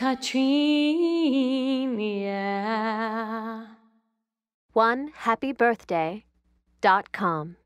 Katrine, yeah. One happy birthday dot com.